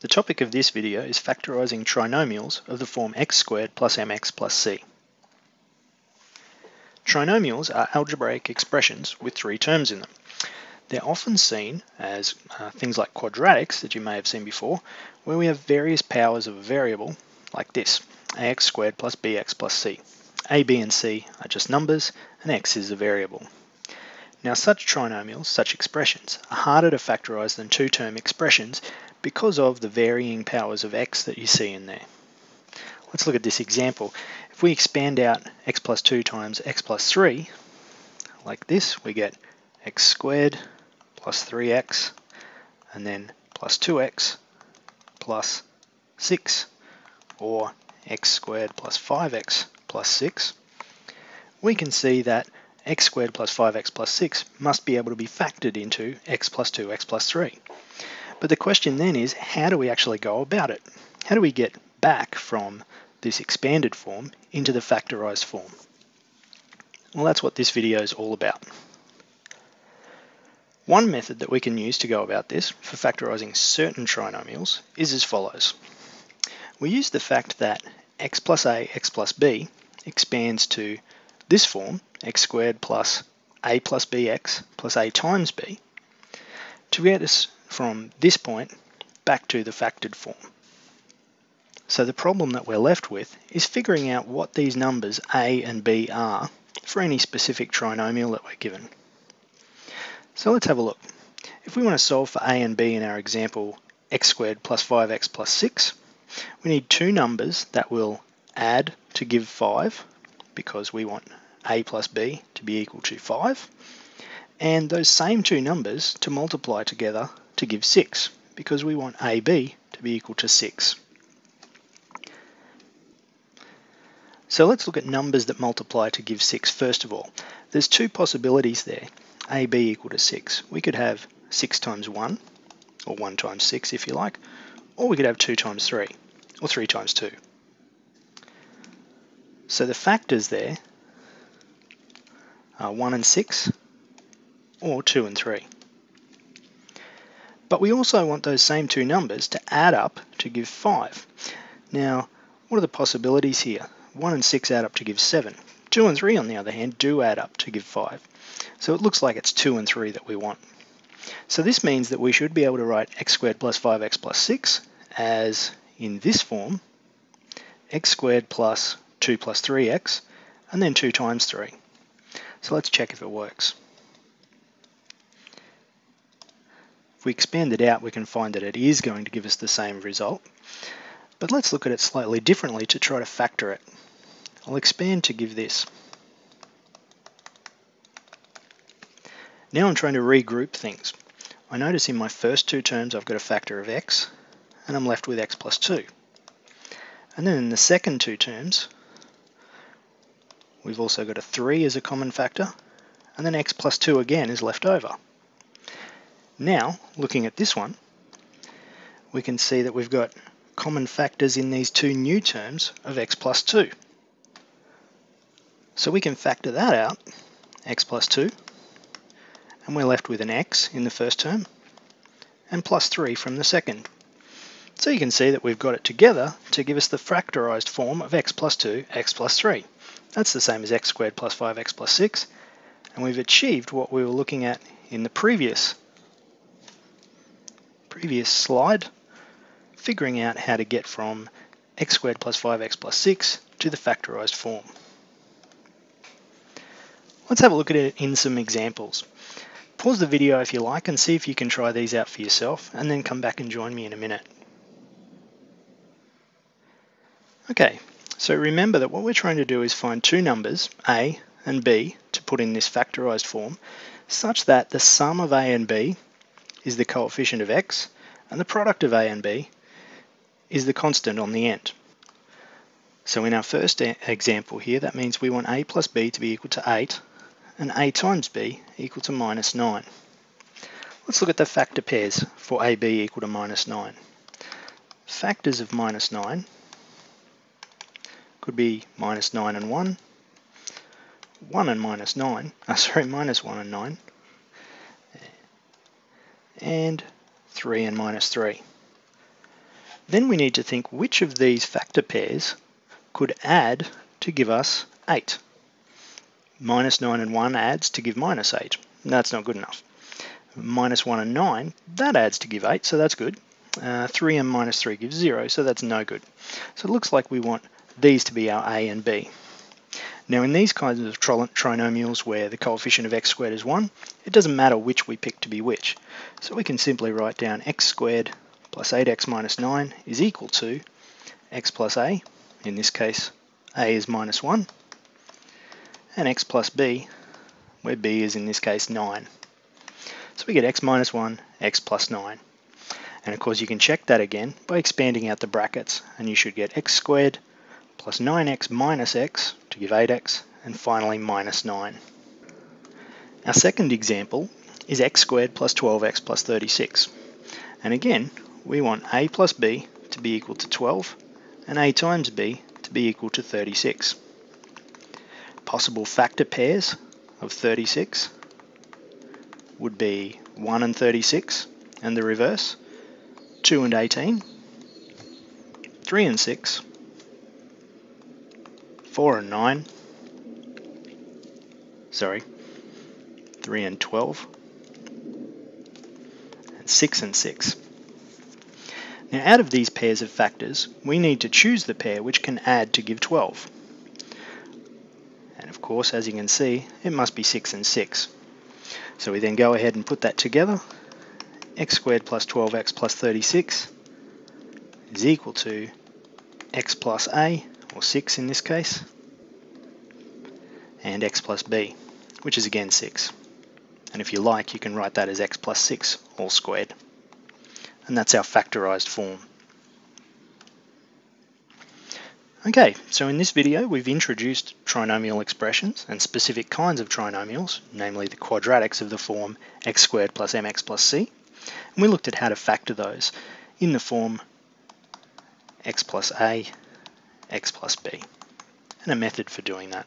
The topic of this video is factorising trinomials of the form x squared plus mx plus c. Trinomials are algebraic expressions with three terms in them. They're often seen as uh, things like quadratics that you may have seen before, where we have various powers of a variable like this, ax squared plus bx plus c. a, b and c are just numbers and x is a variable. Now such trinomials, such expressions, are harder to factorise than two-term expressions because of the varying powers of x that you see in there. Let's look at this example. If we expand out x plus 2 times x plus 3, like this, we get x squared plus 3x, and then plus 2x plus 6, or x squared plus 5x plus 6, we can see that x squared plus 5x plus 6 must be able to be factored into x plus 2, x plus 3. But the question then is, how do we actually go about it? How do we get back from this expanded form into the factorized form? Well, that's what this video is all about. One method that we can use to go about this for factorizing certain trinomials is as follows. We use the fact that x plus a, x plus b expands to this form, x squared plus a plus bx plus a times b, to get us from this point back to the factored form. So the problem that we're left with is figuring out what these numbers a and b are for any specific trinomial that we're given. So let's have a look. If we want to solve for a and b in our example x squared plus 5x plus 6, we need two numbers that will add to give 5 because we want a plus b to be equal to 5 and those same two numbers to multiply together to give 6 because we want AB to be equal to 6. So let's look at numbers that multiply to give 6 first of all. There's two possibilities there. AB equal to 6. We could have 6 times 1, or 1 times 6 if you like, or we could have 2 times 3, or 3 times 2. So the factors there are 1 and 6, or 2 and 3. But we also want those same two numbers to add up to give 5. Now, what are the possibilities here? 1 and 6 add up to give 7. 2 and 3, on the other hand, do add up to give 5. So it looks like it's 2 and 3 that we want. So this means that we should be able to write x squared plus 5x plus 6 as in this form, x squared plus 2 plus 3x, and then 2 times 3. So let's check if it works. If we expand it out, we can find that it is going to give us the same result. But let's look at it slightly differently to try to factor it. I'll expand to give this. Now I'm trying to regroup things. I notice in my first two terms I've got a factor of x, and I'm left with x plus 2. And then in the second two terms, we've also got a 3 as a common factor, and then x plus 2 again is left over. Now, looking at this one, we can see that we've got common factors in these two new terms of x plus 2. So we can factor that out, x plus 2, and we're left with an x in the first term and plus 3 from the second. So you can see that we've got it together to give us the factorised form of x plus 2, x plus 3. That's the same as x squared plus 5x plus 6, and we've achieved what we were looking at in the previous, previous slide, figuring out how to get from x squared plus 5x plus 6 to the factorised form. Let's have a look at it in some examples. Pause the video if you like and see if you can try these out for yourself and then come back and join me in a minute. Okay, so remember that what we're trying to do is find two numbers, a and b, to put in this factorized form, such that the sum of a and b is the coefficient of x and the product of a and b is the constant on the end. So in our first example here, that means we want a plus b to be equal to 8 and a times b equal to minus 9. Let's look at the factor pairs for ab equal to minus 9. Factors of minus 9 could be minus 9 and 1, 1 and minus 9, uh, sorry, minus 1 and 9, and 3 and minus 3. Then we need to think which of these factor pairs could add to give us 8. Minus 9 and 1 adds to give minus 8. That's not good enough. Minus 1 and 9, that adds to give 8, so that's good. Uh, 3 and minus 3 gives 0, so that's no good. So it looks like we want these to be our A and B. Now in these kinds of trinomials where the coefficient of x squared is 1, it doesn't matter which we pick to be which. So we can simply write down x squared plus 8x minus 9 is equal to x plus a, in this case a is minus 1, and x plus b, where b is in this case 9. So we get x minus 1, x plus 9. And of course you can check that again by expanding out the brackets and you should get x squared plus 9x minus x give 8x and finally minus 9. Our second example is x squared plus 12x plus 36. And again, we want a plus b to be equal to 12 and a times b to be equal to 36 possible factor pairs of 36 would be 1 and 36 and the reverse, 2 and 18, 3 and 6, 4 and 9, sorry, 3 and 12, and 6 and 6. Now out of these pairs of factors, we need to choose the pair which can add to give 12 And of course, as you can see, it must be 6 and 6. So we then go ahead and put that together. x squared plus 12x plus 36 is equal to x plus a, or 6 in this case, and x plus b, which is again 6. And if you like, you can write that as x plus 6 all squared. And that's our factorized form. Okay, so in this video we've introduced trinomial expressions and specific kinds of trinomials, namely the quadratics of the form x squared plus mx plus c, and we looked at how to factor those in the form x plus a, x plus b, and a method for doing that.